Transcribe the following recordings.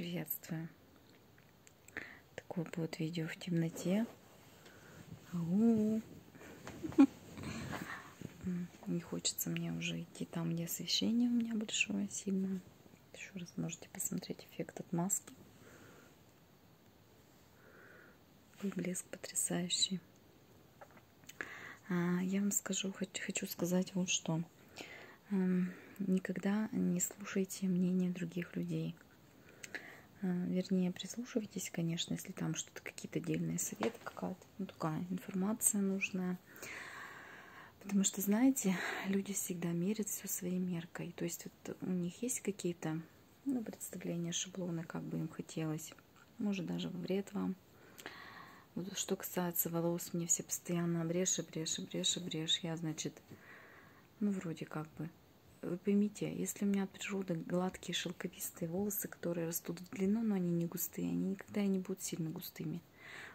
приветствую. Такое будет видео в темноте. Ау. Не хочется мне уже идти там, где освещение у меня большое, сильное. Еще раз можете посмотреть эффект от маски. Блеск потрясающий. А, я вам скажу, хочу сказать вот что. Никогда не слушайте мнение других людей. А, вернее, прислушивайтесь, конечно, если там что-то, какие-то отдельные советы, какая-то ну, такая информация нужная. Потому что, знаете, люди всегда мерят все своей меркой. То есть вот у них есть какие-то ну, представления, шаблоны, как бы им хотелось. Может, даже вред вам. Вот что касается волос, мне все постоянно обрежь, обрежь, обрежь, обрежь. Я, значит, ну, вроде как бы вы поймите, если у меня от природы гладкие шелковистые волосы, которые растут в длину, но они не густые, они никогда не будут сильно густыми.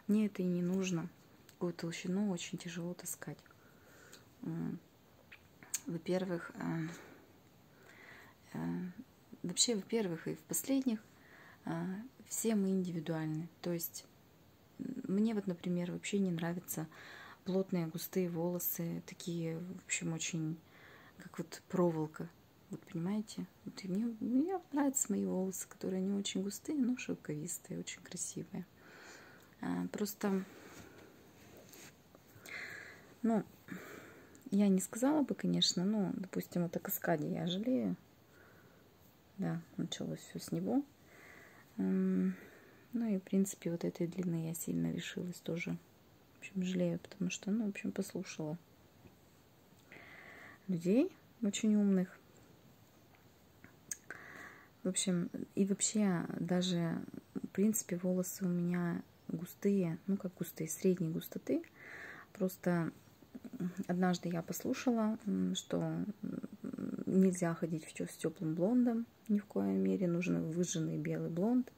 Мне это и не нужно. Такую толщину очень тяжело таскать. Во-первых, э, э, вообще, во-первых, и в последних, э, все мы индивидуальны. То есть мне вот, например, вообще не нравятся плотные густые волосы, такие, в общем, очень как вот проволока. Вот понимаете? Вот мне, мне нравятся мои волосы, которые не очень густые, но шелковистые, очень красивые. А, просто, ну, я не сказала бы, конечно, ну, допустим, вот о каскаде я жалею. Да, началось все с него. Ну и, в принципе, вот этой длины я сильно решилась тоже. В общем, жалею, потому что, ну, в общем, послушала людей очень умных. В общем, и вообще даже, в принципе, волосы у меня густые, ну как густые, средней густоты. Просто однажды я послушала, что нельзя ходить с теплым блондом, ни в коей мере, нужен выжженный белый блонд.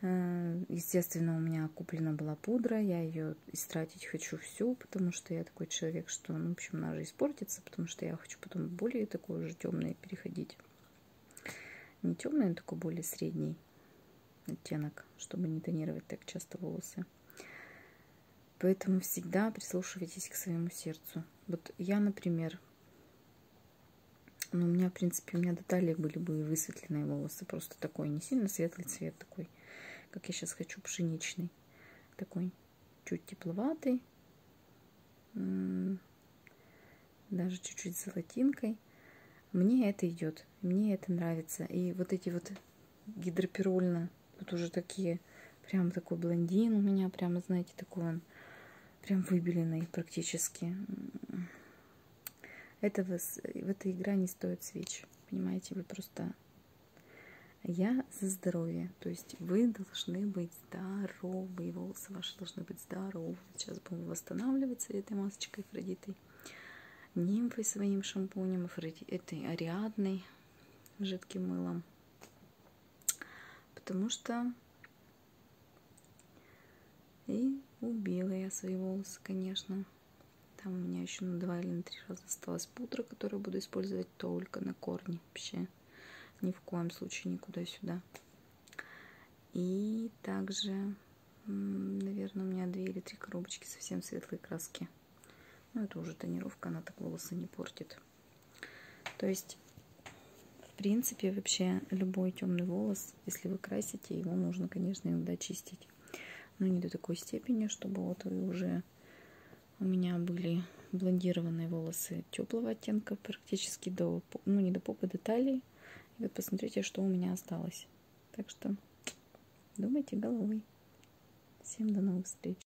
Э, естественно, у меня куплена была пудра, я ее истратить хочу всю, потому что я такой человек, что, ну, в общем, она же испортится, потому что я хочу потом более такой уже темный переходить. Не темный, но такой более средний оттенок, чтобы не тонировать так часто волосы. Поэтому всегда прислушивайтесь к своему сердцу. Вот я, например, ну, у меня, в принципе, у меня до талии были бы высветленные волосы, просто такой, не сильно светлый цвет такой как я сейчас хочу, пшеничный. Такой чуть тепловатый. Даже чуть-чуть золотинкой. Мне это идет, мне это нравится. И вот эти вот гидропирольно, вот уже такие, прям такой блондин у меня, прямо, знаете, такой он, прям выбеленный практически. Это в, в этой игра не стоит свеч. Понимаете, вы просто я за здоровье. То есть вы должны быть здоровы, волосы ваши должны быть здоровы. Сейчас будем восстанавливаться этой масочкой Афродитой. Нимфой своим шампунем, Афроди... этой Ариадной жидким мылом. Потому что и убила я свои волосы, конечно. Там у меня еще на два или на три раза осталась пудра, которую буду использовать только на корне вообще ни в коем случае никуда сюда. И также, наверное, у меня две или три коробочки совсем светлой краски. Ну, это уже тонировка, она так волосы не портит. То есть, в принципе, вообще любой темный волос, если вы красите, его нужно, конечно, иногда чистить. Но не до такой степени, чтобы вот уже у меня были блондированные волосы теплого оттенка практически до, ну не до попы, до талии. Вот посмотрите, что у меня осталось. Так что думайте головой. Всем до новых встреч.